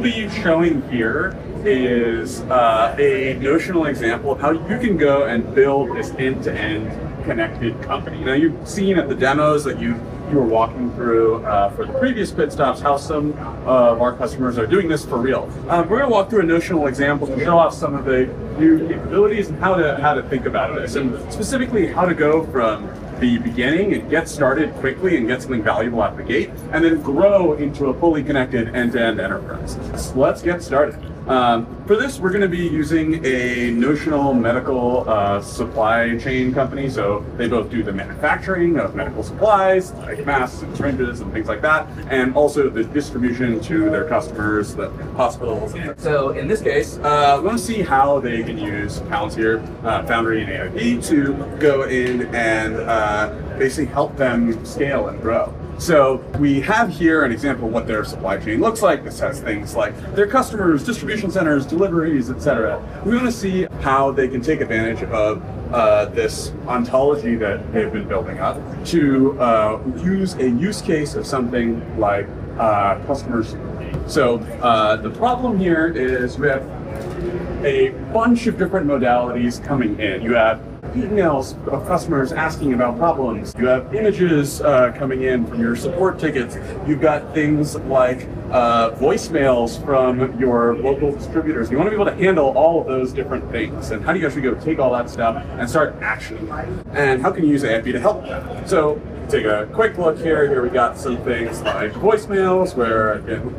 be showing here is uh, a notional example of how you can go and build this end-to-end connected company. Now you've seen at the demos that you you were walking through uh, for the previous pit stops how some of our customers are doing this for real. Um, we're going to walk through a notional example to show off some of the new capabilities and how to how to think about this, and specifically how to go from the beginning and get started quickly and get something valuable out of the gate, and then grow into a fully connected end-to-end enterprise. So let's get started. Um, for this, we're going to be using a notional medical uh, supply chain company. So they both do the manufacturing of medical supplies, like masks and syringes and things like that, and also the distribution to their customers, the hospitals. So in this case, uh, we want to see how they can use Palantir, uh, Foundry, and AIP to go in and uh, basically help them scale and grow. So we have here an example of what their supply chain looks like. This has things like their customers, distribution centers, deliveries, etc. We want to see how they can take advantage of uh, this ontology that they've been building up to uh, use a use case of something like uh, customers. So uh, the problem here is we have a bunch of different modalities coming in. You have emails of customers asking about problems. You have images uh, coming in from your support tickets. You've got things like uh, voicemails from your local distributors. You want to be able to handle all of those different things. And how do you actually go take all that stuff and start actioning? And how can you use AIP to help that? So take a quick look here. Here we got some things like voicemails where I can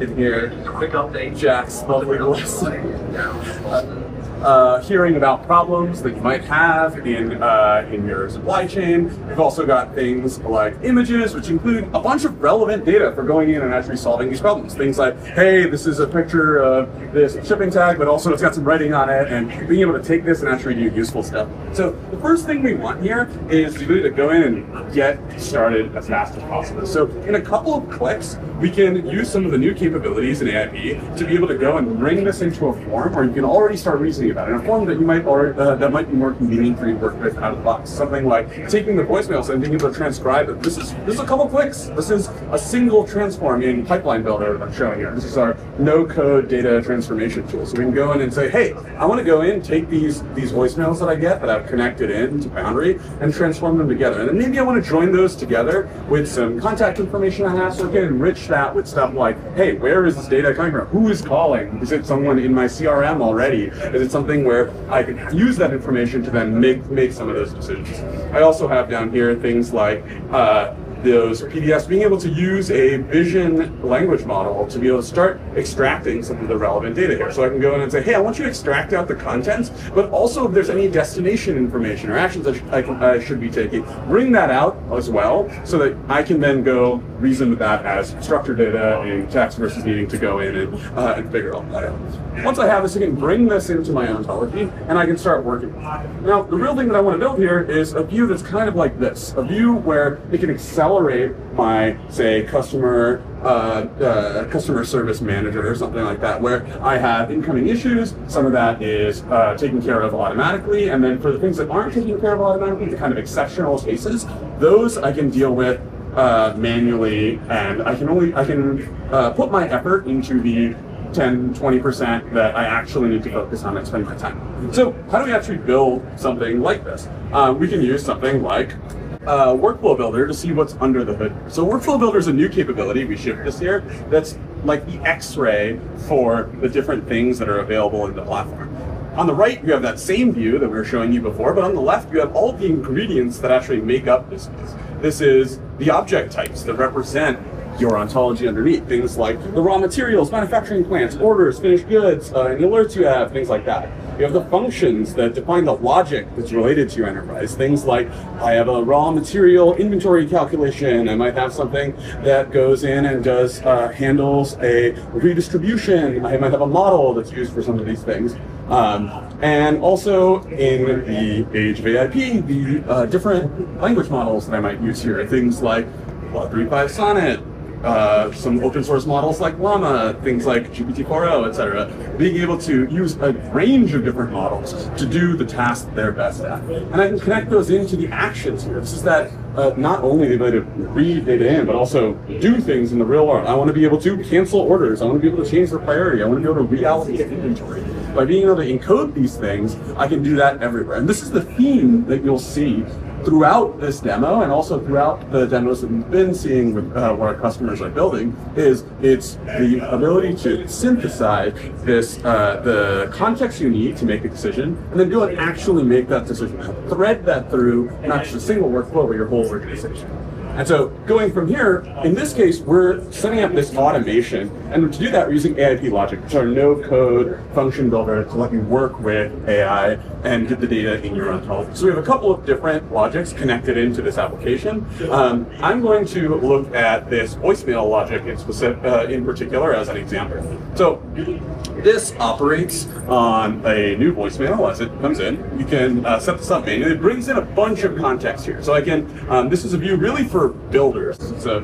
in here, quick update, Jack's lovely. Uh, uh, hearing about problems that you might have in uh, in your supply chain. We've also got things like images, which include a bunch of relevant data for going in and actually solving these problems. Things like, hey, this is a picture of this shipping tag, but also it's got some writing on it, and being able to take this and actually do useful stuff. So the first thing we want here is really to go in and get started as fast as possible. So in a couple of clicks, we can use some of the new capabilities in AIP to be able to go and bring this into a form where you can already start reasoning about it in a form that you might already, uh, that might be more convenient for you to work with out of the box. Something like taking the voicemails and being able to transcribe it. This is this is a couple clicks. This is a single transform in Pipeline Builder that I'm showing here. This is our no-code data transformation tool. So we can go in and say, hey, I want to go in, take these these voicemails that I get that I've connected in to Foundry and transform them together. And then maybe I want to join those together with some contact information I have so I can enrich that with stuff like, hey, where is this data coming from? Who is calling? Is it someone in my CRM already? Is it something where I can use that information to then make make some of those decisions? I also have down here things like uh, those PDFs, being able to use a vision language model to be able to start extracting some of the relevant data here. So I can go in and say, hey, I want you to extract out the contents, but also if there's any destination information or actions I, I, can, I should be taking, bring that out as well so that I can then go reason with that as structured data in text versus needing to go in and, uh, and figure all that out. Once I have this, I can bring this into my ontology and I can start working. Now, the real thing that I want to build here is a view that's kind of like this, a view where it can accelerate my, say, customer uh, uh, customer service manager or something like that, where I have incoming issues. Some of that is uh, taken care of automatically, and then for the things that aren't taken care of automatically, the kind of exceptional cases, those I can deal with uh, manually, and I can only I can uh, put my effort into the 10, 20% that I actually need to focus on and spend my time. So how do we actually build something like this? Uh, we can use something like uh, Workflow Builder to see what's under the hood. So Workflow Builder is a new capability we shipped this year that's like the X-ray for the different things that are available in the platform. On the right, you have that same view that we were showing you before, but on the left, you have all the ingredients that actually make up this. piece. This is the object types that represent your ontology underneath. Things like the raw materials, manufacturing plants, orders, finished goods, uh, and the alerts you have, things like that. You have the functions that define the logic that's related to your enterprise. Things like I have a raw material inventory calculation. I might have something that goes in and does uh, handles a redistribution. I might have a model that's used for some of these things. Um, and also in the age of AIP, the uh, different language models that I might use here, are things like Claude 3.5 Sonnet, uh, some open source models like Llama, things like GPT-4o, etc. Being able to use a range of different models to do the task they're best at. And I can connect those into the actions here. This is that uh, not only the ability to read data in, but also do things in the real world. I want to be able to cancel orders. I want to be able to change their priority. I want to be able to reallocate inventory. By being able to encode these things, I can do that everywhere. And this is the theme that you'll see throughout this demo and also throughout the demos that we've been seeing with uh, what our customers are building is it's the ability to synthesize this uh, the context you need to make a decision and then go and actually make that decision. Thread that through not just a single workflow but your whole organization and so going from here, in this case, we're setting up this automation. And to do that, we're using AIP logic, which are no code function builder to let you work with AI and get the data in your ontology. So we have a couple of different logics connected into this application. Um, I'm going to look at this voicemail logic in, specific, uh, in particular as an example. So this operates on a new voicemail as it comes in. You can uh, set this up manually. It brings in a bunch of context here. So again, um, this is a view really for builders. It's a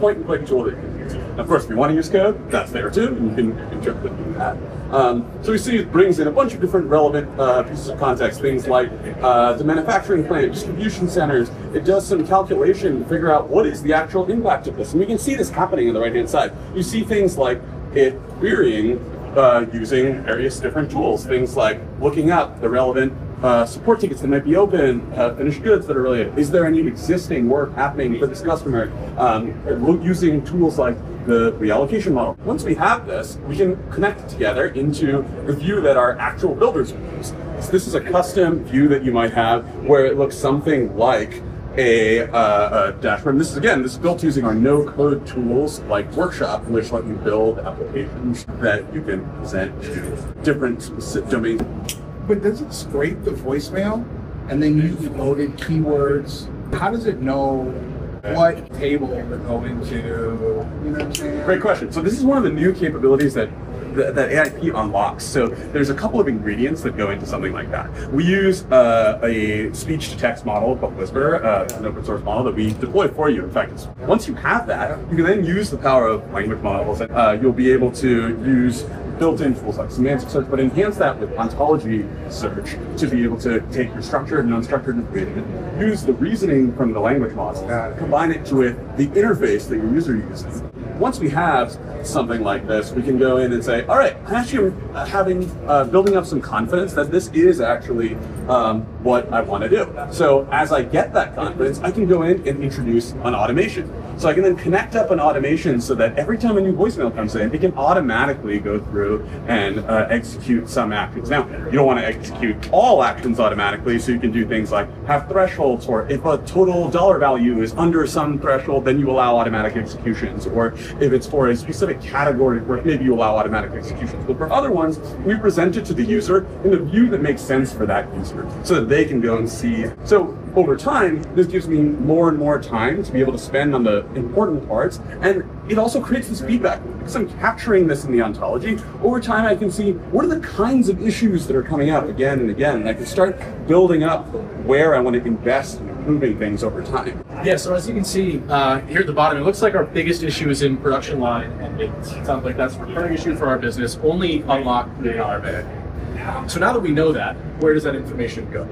point and click tool that you can. Of course, if you want to use code, that's there too. You can interpret that. Um, so we see it brings in a bunch of different relevant uh, pieces of context, things like uh, the manufacturing plant, distribution centers. It does some calculation to figure out what is the actual impact of this. And we can see this happening on the right-hand side. You see things like it querying uh, using various different tools, things like looking up the relevant uh, support tickets that might be open, uh, finished goods that are related. Is there any existing work happening for this customer? Um, using tools like the reallocation model. Once we have this, we can connect it together into the view that our actual builders use. So this is a custom view that you might have where it looks something like a, uh, a dashboard. This is again, this is built using our no-code tools like Workshop, which let you build applications that you can present to different domains. But does it scrape the voicemail and then use loaded keywords? How does it know what table to go into? You know? Great question. So this is one of the new capabilities that that, that AIP unlocks. So there's a couple of ingredients that go into something like that. We use uh, a speech to text model called Whisper, uh, an open source model that we deploy for you. In fact, once you have that, you can then use the power of language models. And, uh, you'll be able to use built-in tools like semantic search, but enhance that with ontology search to be able to take your structured and unstructured information, use the reasoning from the language model, combine it with the interface that your user uses. Once we have something like this, we can go in and say, all right, I'm actually having, uh, building up some confidence that this is actually um, what I want to do. So as I get that confidence, I can go in and introduce an automation. So I can then connect up an automation so that every time a new voicemail comes in, it can automatically go through and uh, execute some actions. Now, you don't want to execute all actions automatically, so you can do things like have thresholds, or if a total dollar value is under some threshold, then you allow automatic executions. Or if it's for a specific category maybe you allow automatic executions. But for other ones, we present it to the user in a view that makes sense for that user, so that they can go and see. So over time, this gives me more and more time to be able to spend on the important parts, and it also creates this feedback. Because I'm capturing this in the ontology, over time I can see what are the kinds of issues that are coming up again and again, and I can start building up where I want to invest in improving things over time. Yeah, so as you can see uh, here at the bottom, it looks like our biggest issue is in production line, and it sounds like that's a recurring issue for our business, only unlocked our bed. Um, so now that we know that, where does that information go?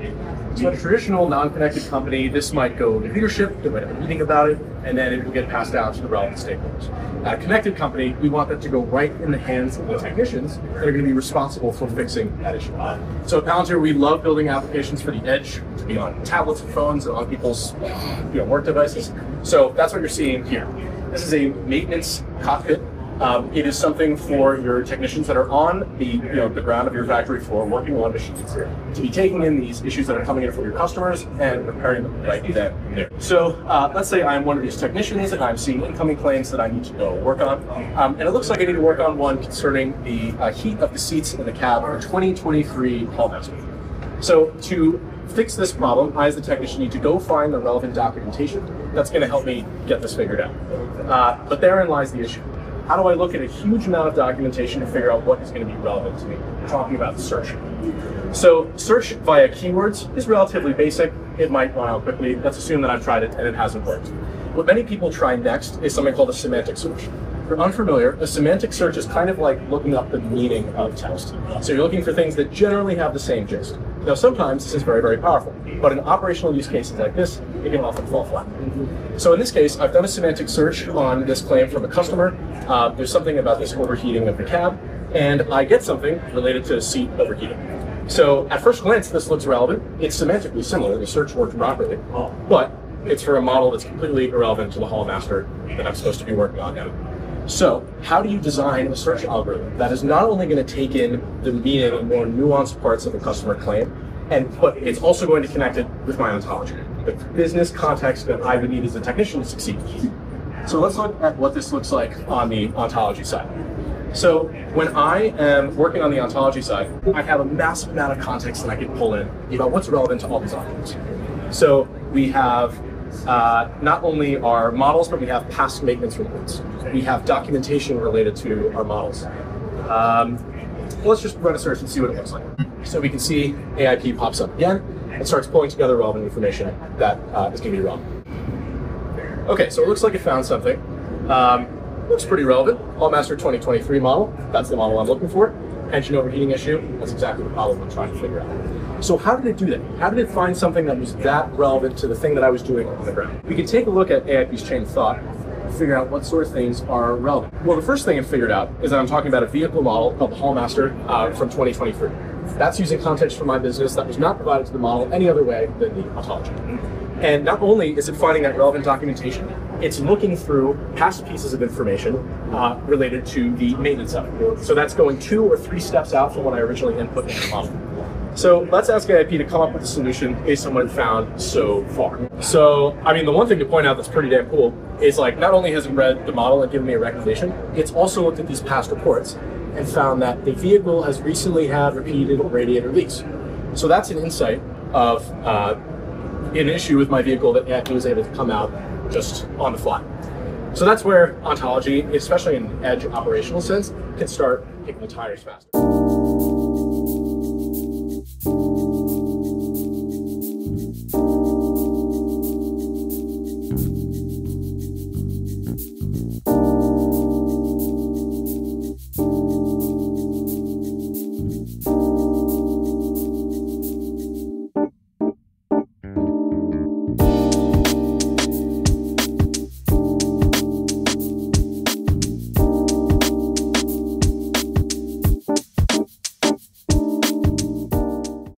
So a traditional non-connected company, this might go to leadership, they might have a meeting about it, and then it will get passed out to the relevant stakeholders. At a connected company, we want that to go right in the hands of the technicians that are going to be responsible for fixing that issue. So at Palantir, we love building applications for the edge to be on tablets and phones and on people's you know, work devices. So that's what you're seeing here. This is a maintenance cockpit um, it is something for your technicians that are on the you know the ground of your factory floor working on machines to be taking in these issues that are coming in from your customers and repairing them right then and there. So uh, let's say I'm one of these technicians and I'm seeing incoming claims that I need to go work on, um, and it looks like I need to work on one concerning the uh, heat of the seats in the cab for 2023 Hallmaster. So to fix this problem, I as the technician need to go find the relevant documentation that's going to help me get this figured out. Uh, but therein lies the issue how do I look at a huge amount of documentation to figure out what is going to be relevant to me? We're talking about search. So search via keywords is relatively basic. It might run out quickly. Let's assume that I've tried it and it hasn't worked. What many people try next is something called a semantic search. You're unfamiliar, a semantic search is kind of like looking up the meaning of text. So you're looking for things that generally have the same gist. Now, sometimes this is very, very powerful, but in operational use cases like this, it can often fall flat. So in this case, I've done a semantic search on this claim from a customer. Uh, there's something about this overheating of the cab, and I get something related to seat overheating. So at first glance, this looks relevant. It's semantically similar. The search worked properly, but it's for a model that's completely irrelevant to the Hallmaster that I'm supposed to be working on now. So, how do you design a search algorithm that is not only going to take in the meaning and more nuanced parts of a customer claim, and but it's also going to connect it with my ontology, the business context that I would need as a technician to succeed. So let's look at what this looks like on the ontology side. So when I am working on the ontology side, I have a massive amount of context that I can pull in about what's relevant to all these objects. So we have uh, not only our models, but we have past maintenance reports. We have documentation related to our models. Um, let's just run a search and see what it looks like. So we can see AIP pops up again and starts pulling together relevant information that uh, is going to be relevant. Okay, so it looks like it found something. Um, looks pretty relevant. Hallmaster 2023 model, that's the model I'm looking for. Engine overheating issue, that's exactly the problem I'm trying to figure out. So how did it do that? How did it find something that was that relevant to the thing that I was doing on the ground? We can take a look at AIP's chain of thought figure out what sort of things are relevant. Well, the first thing it figured out is that I'm talking about a vehicle model called the Hallmaster uh, from 2023. That's using context from my business that was not provided to the model any other way than the ontology. And not only is it finding that relevant documentation, it's looking through past pieces of information uh, related to the maintenance of it. So that's going two or three steps out from what I originally input in the model. So let's ask AIP to come up with a solution based on what it found so far. So, I mean, the one thing to point out that's pretty damn cool is like not only has it read the model and given me a recommendation, it's also looked at these past reports and found that the vehicle has recently had repeated radiator leaks. So that's an insight of uh, an issue with my vehicle that AIP was able to come out just on the fly. So that's where ontology, especially in edge operational sense, can start kicking the tires faster.